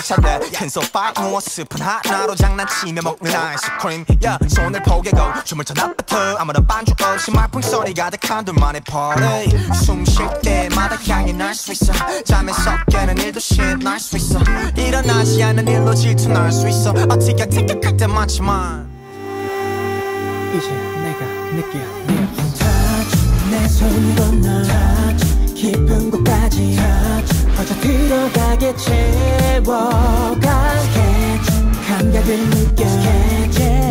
큰 소파에 누워 스푼 하나로 장난치며 먹는 아이스크림. 야 손을 포개고 춤을 춰 낮부터. 아무런 반주 없이 말풍 소리 가득한 둘만의 party. 숨쉴 때마다 향이 날 수 있어. 잠에서 깨는 일도 shit 날수 있어. 일어나지 않는 일로 질투 날 수 있어. 어떻게 생각할 때 많지만. 이제 내가 touch 내 손으로 널 touch 깊은 곳까지 touch 퍼져 들어가게 sketch 감각을 느껴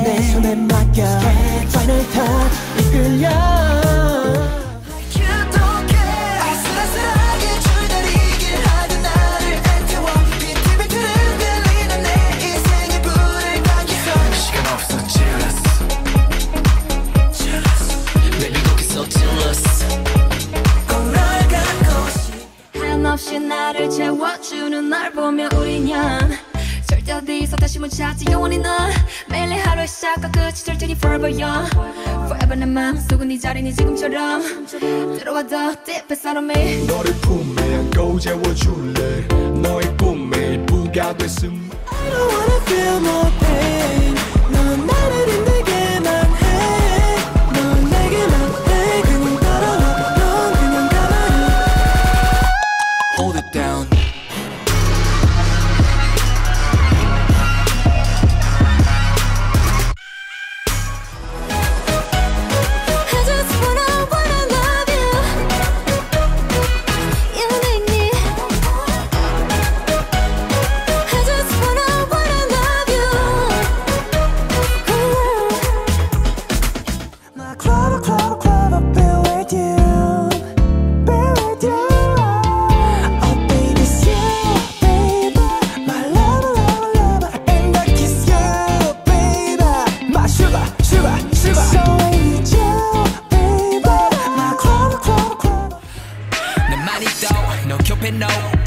내 손에 맡겨 final touch 이끌려 없이 나를 채워주는 널 보며 우리년 절대 어디서 다시 못 찾지 영원히 넌. 매일 내 하루의 시작과 끝이 될 테니 forever young. Forever 내 마음속은 네 자리니 지금처럼. 들어와도 deep inside of me. 너를 품에 안고 재워줄래? 너의 꿈에 일부가 됐음 I don't wanna feel no pain hold it down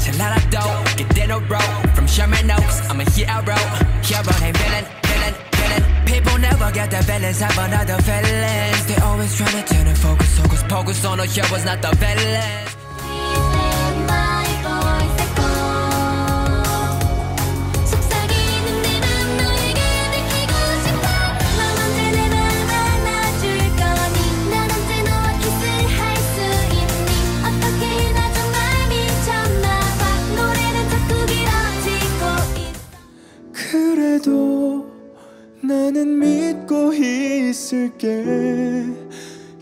no 잘 알아도 get in a row from Sherman Oaks I'm a hero hero named villain villain villain people never get the villains have another feelings they always try to turn and focus focus focus on the heroes not the villains 믿고 있을게.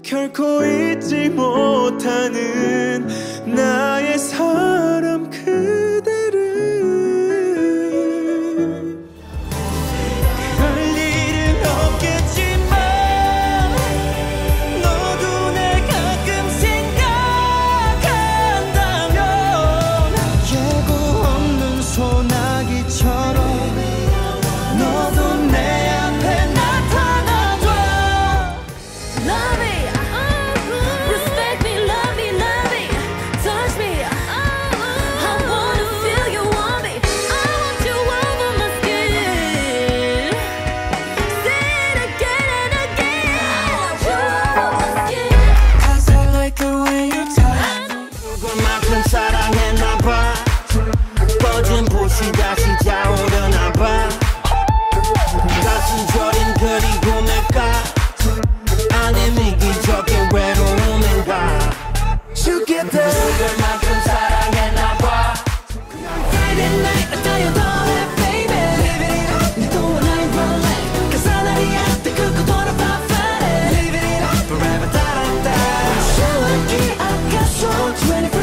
결코 잊지 못하는 나의 사람 그 다시 다시 자오려나 봐 가슴 저린 그리움에 가 안에 미기 적게 외로움에 가 죽겠다 그들만큼 사랑했나 봐 그냥 Friday night 어쩌여도 해 Forever da da da. I got so 24.